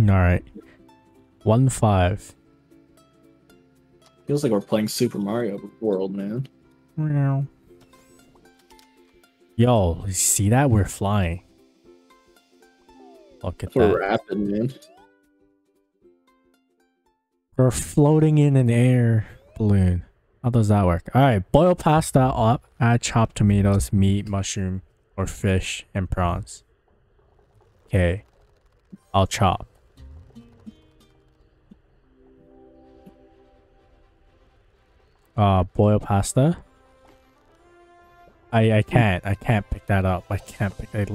Alright. One five. Feels like we're playing Super Mario World, man. Meow. Yo, see that? We're flying. Look at We're that. rapid, man. We're floating in an air balloon. How does that work? Alright, boil pasta up, add chopped tomatoes, meat, mushroom, or fish, and prawns. Okay. I'll chop. Uh, boil pasta. I I can't. I can't pick that up. I can't pick it.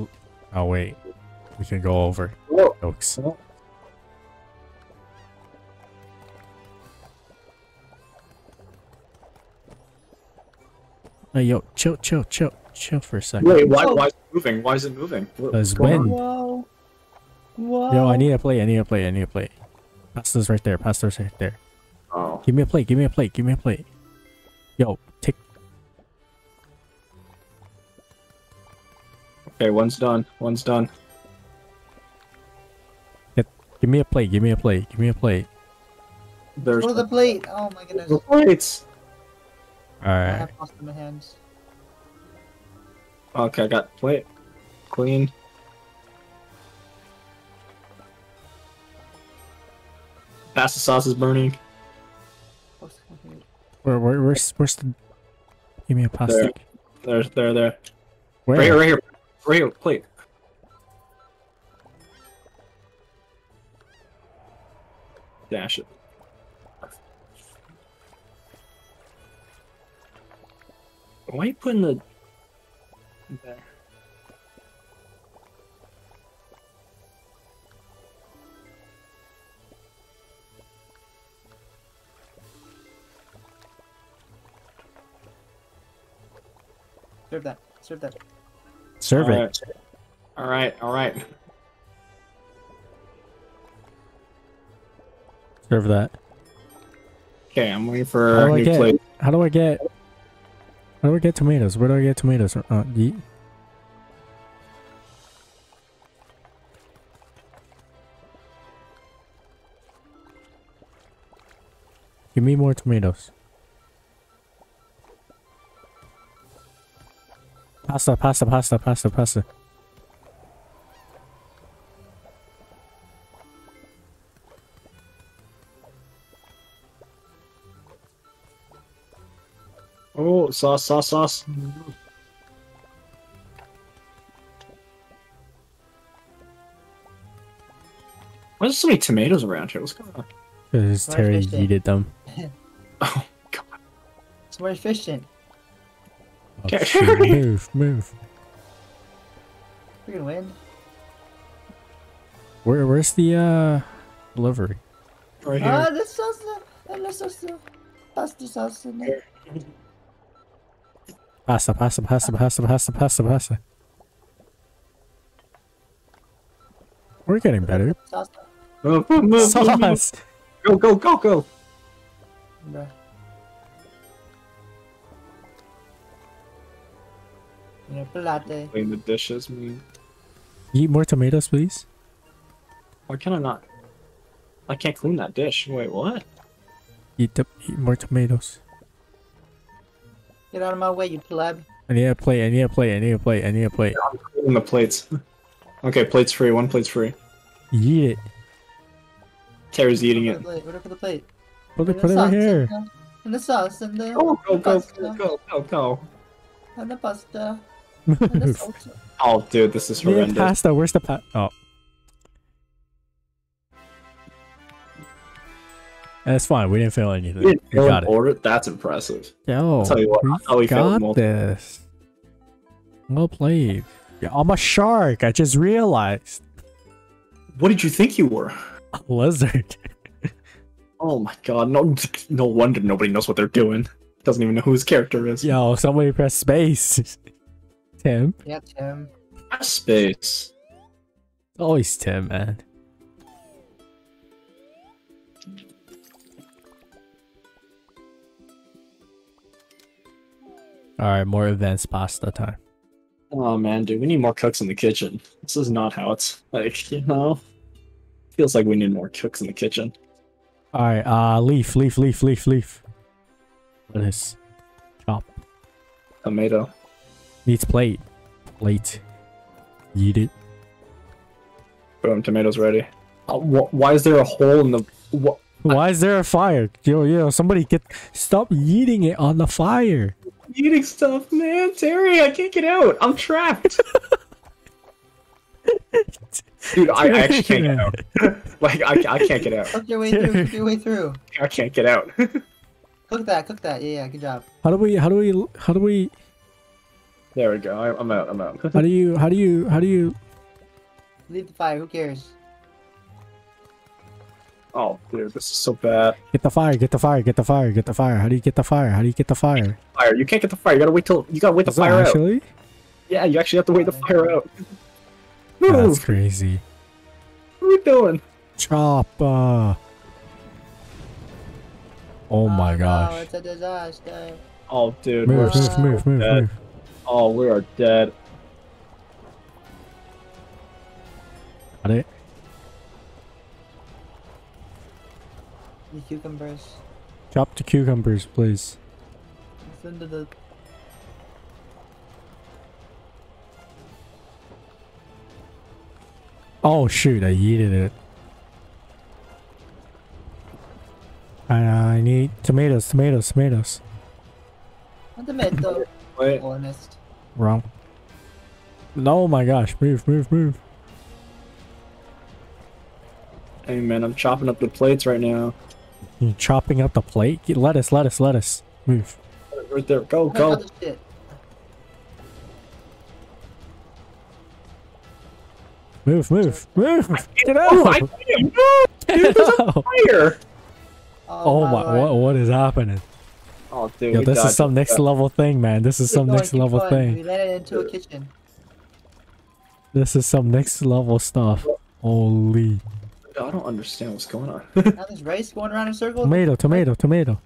Oh wait. We can go over. Whoa. Jokes. Hey, yo, chill, chill, chill, chill for a second. Wait, why, why is it moving? Why is it moving? What- Because what's going when- on? Whoa. Whoa. Yo, I need a plate. I need a plate. I need a plate. Pasta's right there. Pasta's right there. Oh. Give me a plate. Give me a plate. Give me a plate. Yo, take. Okay, one's done. One's done. Give me a plate. Give me a plate. Give me a plate. There's Go to the plate. Oh my goodness. the plates. All I right. have pasta in my hands. Okay, I got plate. Clean. Pasta sauce is burning. Pasta complete. Where, where, where's, where's the? Give me a pasta. There, there, there. Where? Right here, right here. Right here, plate. Dash it. Why are you putting the... There. Serve that. Serve that. Serve All it. right. All right, all right. Serve that. Okay, I'm waiting for How for do I new get? plate. How do I get? How do I get tomatoes? Where do I get tomatoes? Uh, yeet. Give me more tomatoes. Pasta, pasta, pasta, pasta, pasta. Oh, sauce, sauce, sauce. Why is there so many tomatoes around here? What's going on? Because Terry fish it? yeeted them. Oh, God. It's more efficient. Okay. move, move. We're gonna win. Where, where's the uh delivery? Right here. Ah, the salsa. And the. Pasta salsa. in there. Pasta, pasta, pasta, pasta, pasta, pasta, pasta. We're getting better. Sauce. Go, go, go, go. Bruh. You know, pilate. Clean the dishes, man. Eat more tomatoes, please. Why can I not? I can't clean that dish. Wait, what? Eat the, eat more tomatoes. Get out of my way, you pleb. I need a plate. I need a plate. I need a plate. I need a plate. I'm cleaning the plates. okay, plate's free. One plate's free. Eat it. Terry's eating it. Wait, wait for the plate. Put it, And put the it right here. And the sauce and the, Go, go, go, go, go, go, go. And the pasta. And the Move. Oh, dude, this is Give horrendous. pasta. Where's the pa? Oh. That's fine. We didn't fail anything. You didn't We got an it. order? That's impressive. Yo, tell you what, we I'll tell you failed got this. Well played. Yeah, I'm a shark. I just realized. What did you think you were? A lizard. Oh my god, no no wonder nobody knows what they're doing. Doesn't even know who his character is. Yo, somebody press space. Tim. Yeah, Tim. Space. Always Tim, man. Alright, more advanced pasta time. Oh man, dude, we need more cooks in the kitchen. This is not how it's like, you know. Feels like we need more cooks in the kitchen. All right, uh, leaf, leaf, leaf, leaf, leaf. Lettuce. Chop. Tomato. Needs plate. Plate. Eat it. Boom, tomatoes ready. Uh, wh- why is there a hole in the? What? Why is there a fire? Yo, yo, somebody get stop eating it on the fire. Eating stuff, man. Terry, I can't get out. I'm trapped. Dude, I, I actually can't get out. Like, I, I can't get out. Cook your way through. Cook your way through. I can't get out. Cook that. Cook that. Yeah, yeah. Good job. How do we? How do we? How do we? There we go. I, I'm out. I'm out. How do you? How do you? How do you? Leave the fire. Who cares? Oh, dude, this is so bad. Get the fire! Get the fire! Get the fire! Get the fire! How do you get the fire? How do you get the fire? Fire. You can't get the fire. You gotta wait till you gotta wait the Is that fire out. actually? Yeah, you actually have to wait the fire out. That's crazy. What are we doing? Chop. Uh... Oh my no, gosh. it's a disaster. Oh, dude, Move, move, move, move, move. Oh, we are dead. Got it. The cucumbers. Chop the cucumbers, please. It's into the. Oh shoot! I yeeted it. I, I need tomatoes, tomatoes, tomatoes. What the tomato. Wait. Honest. Wrong. No, oh my gosh! Move, move, move. Hey, man, I'm chopping up the plates right now. You chopping up the plate? Get lettuce, lettuce, lettuce. Move. Right there. Go, Cook go. Move, move, move! Get Oh, I out! can't move. Dude, there's a fire. Oh, oh my! lord. What? What is happening? Oh, dude. Yo, this is some next level thing, man. This is Keep some going, next level going. thing. We landed into a kitchen. This is some next level stuff. Holy! I don't understand what's going on. now there's rice going around in circles. Tomato, tomato, tomato.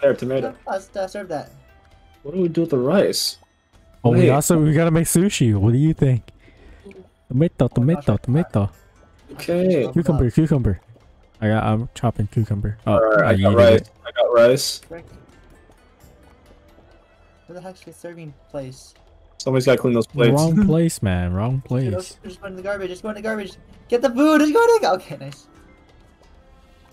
there, tomato. Let's uh, serve that. What do we do with the rice? Oh, we also we gotta make sushi. What do you think? Tomato, tomato, tomato. Okay. Cucumber, cucumber. I got. I'm chopping cucumber. Oh, Alright, I I got yeeted rice. it. I got rice. Frick. Where the heck's the serving place? Somebody's gotta clean those plates. Wrong place, man. Wrong Dude, place. Just go in the garbage. Just go in the garbage. Get the food. Just go in the. Okay, nice.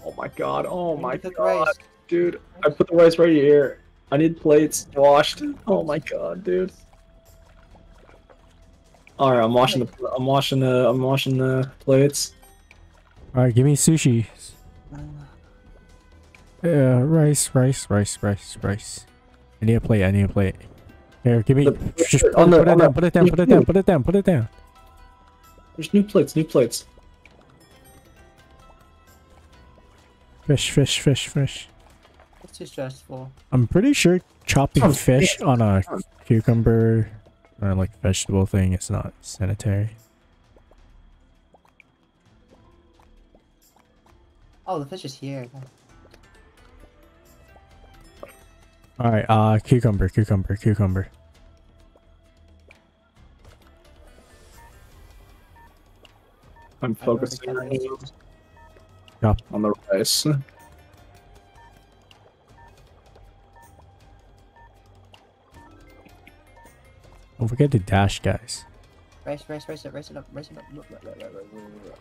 Oh my god. Oh We my god. rice. Dude, I put the rice right here. I need plates washed. Oh my god, dude. Alright, I'm washing the I'm washing the I'm washing the plates. All right, give me sushi. Uh, Uh, rice, rice, rice, rice, rice. I need a plate. I need a plate. Here, give me. The- Just put, on the- put it on down. the- Put it down. Put it down. Put it down. Put it down. There's new plates, new plates. Fish, fish, fish, fish. It's too stressful. I'm pretty sure chopping Oh, fish on a cucumber or like vegetable thing is not sanitary. Oh, the fish is here. All right, uh, cucumber, cucumber, cucumber. I'm I know the focusing right calories. now Yeah. on the rice. Don't forget to dash, guys. Rice, rice, rice it, rice it up, rice it up. Look, look, look, look, look, look, look.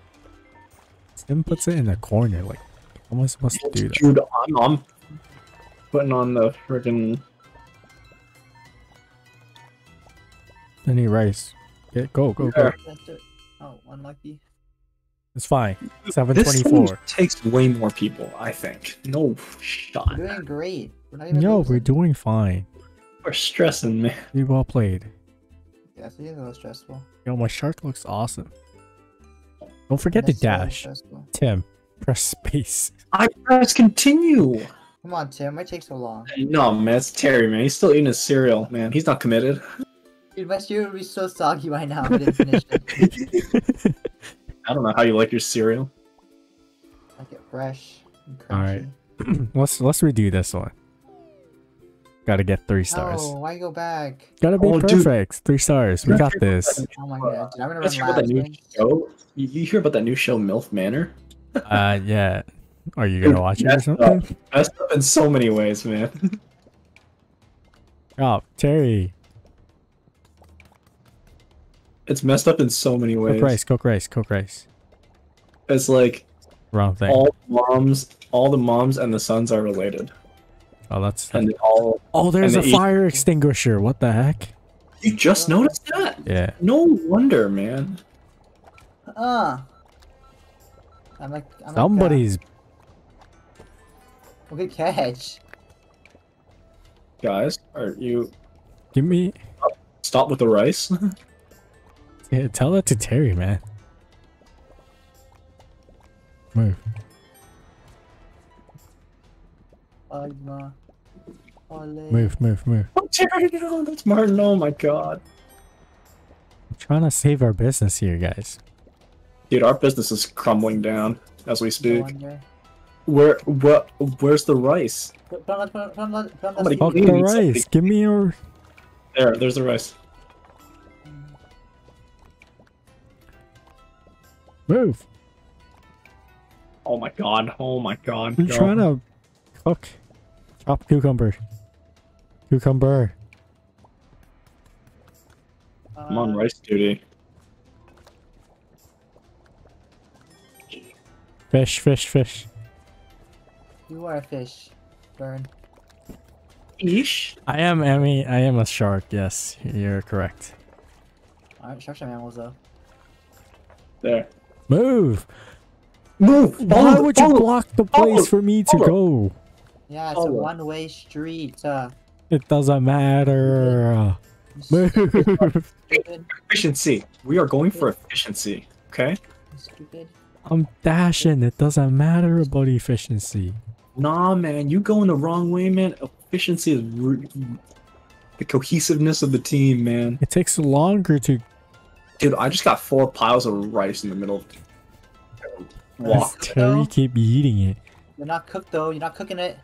Tim puts it in the corner. Like, how am I supposed to do that? Dude, I'm, I'm putting on the friggin' I need rice. Get go, go, go. There. Oh, unlucky. It's fine. 724. This twenty-four. thing takes way more people, I think. No shot. We're doing great. We're not even. No, we're doing fine. We're stressing, man. We well played. Yeah, so it's a little stressful. Yo, my shark looks awesome. Don't forget to dash. stressful. Tim, press space. I press continue. Come on, Tim. Why take so long? No, man, it's Terry, man. He's still eating his cereal, man. He's not committed. Dude, my cereal would be so soggy by now if I didn't finish it. I don't know how you like your cereal. I Like it fresh and crunchy. Alright. let's let's redo this one. Gotta get three stars. No, why go back? Gotta be Oh, dude. perfect. Three stars. We got this. Oh my god, dude, I'm gonna Let's run hear about that new show. You, you hear about that new show, MILF Manor? Uh, yeah. Are you gonna watch it or something? up. Messed up in so many ways, man. Oh, Terry. It's messed up in so many Cook ways. rice, cook rice, cook rice. It's like Wrong thing. all moms, all the moms and the sons are related, Oh, that's. and they all. Oh, there's a and they eat- fire extinguisher. What the heck? You just noticed that? Yeah. No wonder, man. Uh. I'm like, I'm Somebody's. Like, uh, good catch. Guys, are you Give me. stop with the rice? Yeah, tell that to Terry, man. Move. Agma. Move, move, move. oh, Terry, no, that's Martin. Oh my god, I'm trying to save our business here, guys. dude, our business is crumbling down as we speak. wonder. Where, what? Where's the rice? Somebody- Fuck the need somebody- rice. Give me your. There, there's the rice. Move. Oh my god. Oh my god. I'm no. trying to cook. Chop cucumber. Cucumber. I'm on Uh, rice duty. Fish, fish, fish. You are a fish. Burn. Ish. I am, Emmy. I am a shark. Yes, you're correct. Alright, sharks are mammals though. There. Move. Move. Why Follow, would you follow. block the follow, place for me to follow. go? Yeah, it's a one-way street. Uh, It doesn't matter. Move. Efficiency. We are going for efficiency. Okay. Stupid. I'm dashing. It doesn't matter about efficiency. Nah, man. You going the wrong way, man. Efficiency is re- the cohesiveness of the team, man. It takes longer to Dude, I just got four piles of rice in the middle. of Walk. Terry keep eating it. You're not cooked though. You're not cooking it.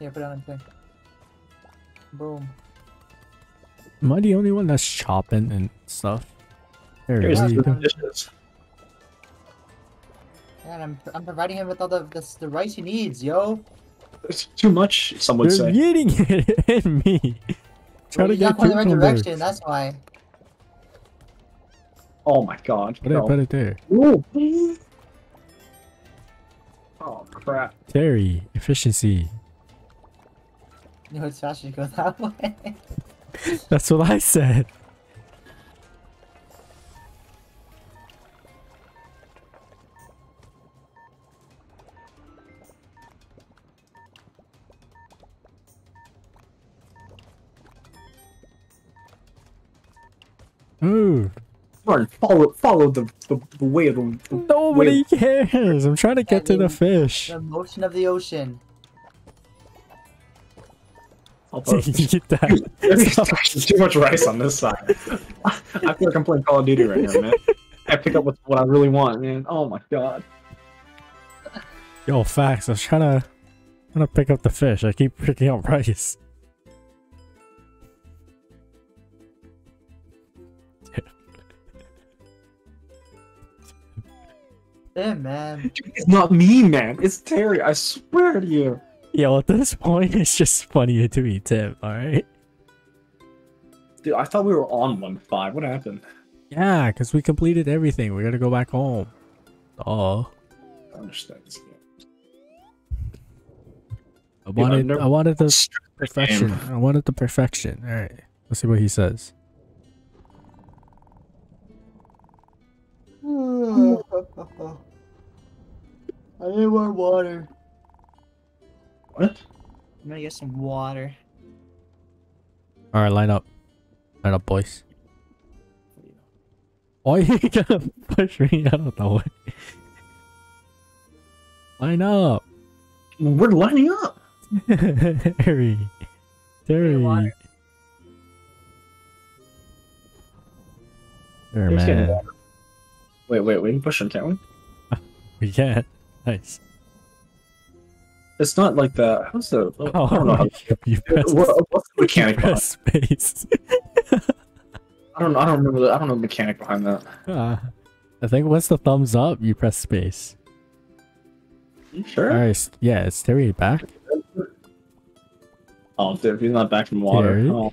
Here, put it on the thing. Boom. Am I the only one that's chopping and stuff? Terry, Here's what are the dishes. And I'm I'm providing him with all the the, the rice he needs, yo. It's too much, some would You're say. eating it in me. Try Well, to you're get going in the right direction. That's why. Oh my god. Put it, no. put it there. Ooh. Oh crap. Terry, efficiency. You know it's faster to go that way. That's what I said. Follow follow the, the, the way of the, the nobody cares. I'm trying to get to the fish. the motion of the ocean. I'll put- Get that. There's too much rice on this side. I feel like I'm playing Call of Duty right now, man. I pick up with what I really want, man. Oh my god. Yo, facts. I was trying to, trying to pick up the fish. I keep picking up rice. Yeah, man. It's not me, man. It's Terry. I swear to you. Yo, at this point, it's just funny to me, Tim. All right. Dude, I thought we were on one five. What happened? Yeah, because we completed everything. We gotta go back home. Oh, I don't understand this. I I've wanted, never- I wanted the perfection. game. I wanted the perfection. All right, let's see what he says. I need more water. What? I'm gonna get some water. All right, line up, line up, boys. Why you gonna push me out of the way? Line up, We're lining up. Terry. Terry. water. There, Who's man. water? Wait, wait, we can push him, can't we? We can't. Nice. It's not like that. How's the? Oh, I don't know. How, you press, what, what's the mechanic press space. I don't. I don't remember. The, I don't know the mechanic behind that. Uh, I think once the thumbs up, you press space. You sure? Alright, yeah, is Terry back? Oh, dude, he's not back from water. Terry? Oh,